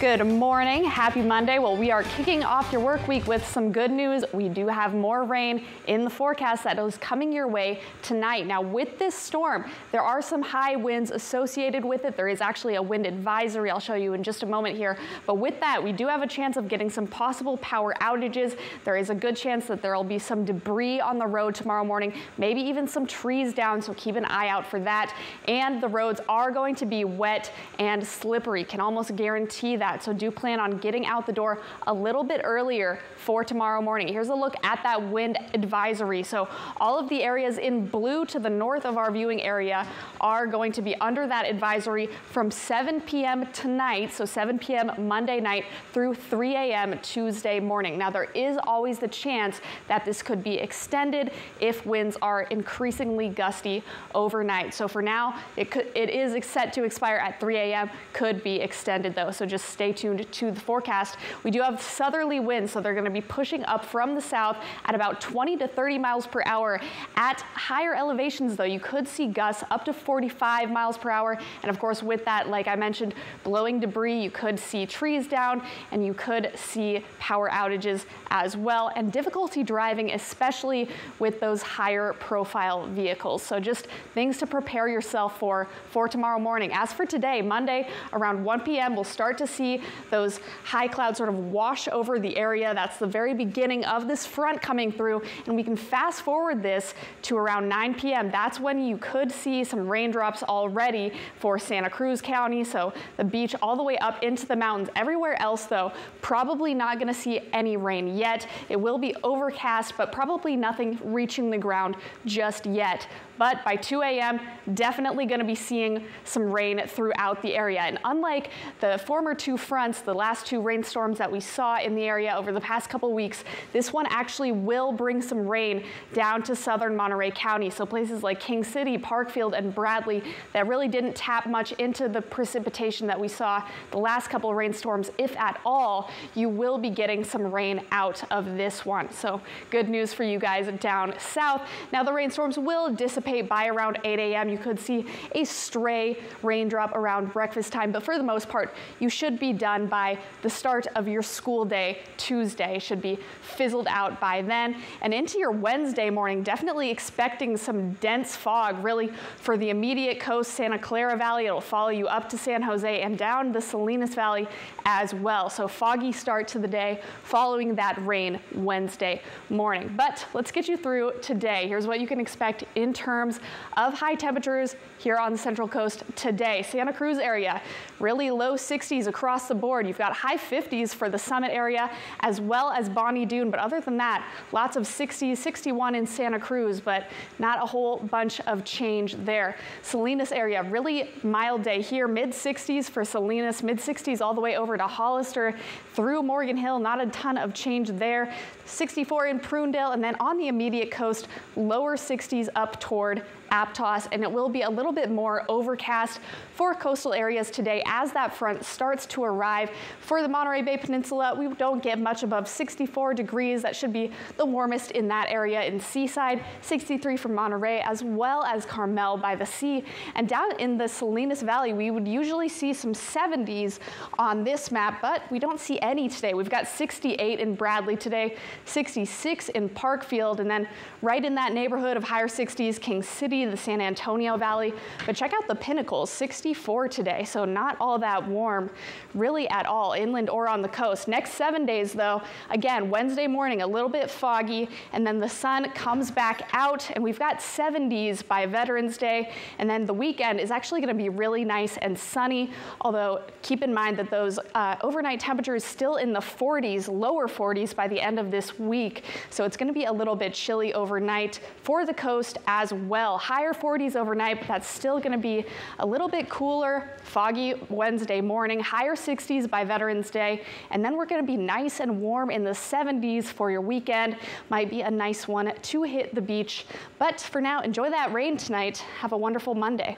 Good morning. Happy Monday. Well, we are kicking off your work week with some good news. We do have more rain in the forecast that is coming your way tonight. Now, with this storm, there are some high winds associated with it. There is actually a wind advisory I'll show you in just a moment here. But with that, we do have a chance of getting some possible power outages. There is a good chance that there will be some debris on the road tomorrow morning, maybe even some trees down, so keep an eye out for that. And the roads are going to be wet and slippery. Can almost guarantee that that. So do plan on getting out the door a little bit earlier for tomorrow morning. Here's a look at that wind advisory. So all of the areas in blue to the north of our viewing area are going to be under that advisory from 7 p.m. tonight, so 7 p.m. Monday night through 3 a.m. Tuesday morning. Now there is always the chance that this could be extended if winds are increasingly gusty overnight. So for now, it, could, it is set to expire at 3 a.m. Could be extended though, so just stay tuned to the forecast. We do have southerly winds, so they're going to be pushing up from the south at about 20 to 30 miles per hour. At higher elevations, though, you could see gusts up to 45 miles per hour. And of course, with that, like I mentioned, blowing debris, you could see trees down and you could see power outages as well. And difficulty driving, especially with those higher profile vehicles. So just things to prepare yourself for for tomorrow morning. As for today, Monday, around 1 p.m., we'll start to see those high clouds sort of wash over the area. That's the very beginning of this front coming through. And we can fast forward this to around 9 p.m. That's when you could see some raindrops already for Santa Cruz County. So the beach all the way up into the mountains. Everywhere else, though, probably not going to see any rain yet. It will be overcast, but probably nothing reaching the ground just yet but by 2 a.m., definitely going to be seeing some rain throughout the area. And unlike the former two fronts, the last two rainstorms that we saw in the area over the past couple weeks, this one actually will bring some rain down to southern Monterey County. So places like King City, Parkfield, and Bradley that really didn't tap much into the precipitation that we saw the last couple rainstorms, if at all, you will be getting some rain out of this one. So good news for you guys down south. Now the rainstorms will dissipate dissipate by around 8 a.m. You could see a stray raindrop around breakfast time, but for the most part, you should be done by the start of your school day Tuesday. Should be fizzled out by then. And into your Wednesday morning, definitely expecting some dense fog really for the immediate coast, Santa Clara Valley. It'll follow you up to San Jose and down the Salinas Valley as well. So foggy start to the day following that rain Wednesday morning. But let's get you through today. Here's what you can expect in terms of high temperatures here on the Central Coast today. Santa Cruz area, really low 60s across the board. You've got high 50s for the summit area as well as Bonny Doon. But other than that, lots of 60s, 61 in Santa Cruz, but not a whole bunch of change there. Salinas area, really mild day here, mid 60s for Salinas, mid 60s all the way over to Hollister through Morgan Hill, not a ton of change there. 64 in Prunedale, and then on the immediate coast, lower 60s up toward Aptos, and it will be a little bit more overcast for coastal areas today as that front starts to arrive. For the Monterey Bay Peninsula, we don't get much above 64 degrees. That should be the warmest in that area in Seaside, 63 for Monterey, as well as Carmel by the sea. And down in the Salinas Valley, we would usually see some 70s on this map, but we don't see any today. We've got 68 in Bradley today, 66 in Parkfield, and then right in that neighborhood of higher 60s, King City, in the San Antonio Valley. But check out the pinnacles, 64 today, so not all that warm really at all, inland or on the coast. Next seven days though, again, Wednesday morning, a little bit foggy, and then the sun comes back out, and we've got 70s by Veterans Day, and then the weekend is actually gonna be really nice and sunny, although keep in mind that those uh, overnight temperatures still in the 40s, lower 40s by the end of this week, so it's gonna be a little bit chilly overnight for the coast as well. Higher 40s overnight, but that's still going to be a little bit cooler, foggy Wednesday morning, higher 60s by Veterans Day, and then we're going to be nice and warm in the 70s for your weekend. Might be a nice one to hit the beach. But for now, enjoy that rain tonight. Have a wonderful Monday.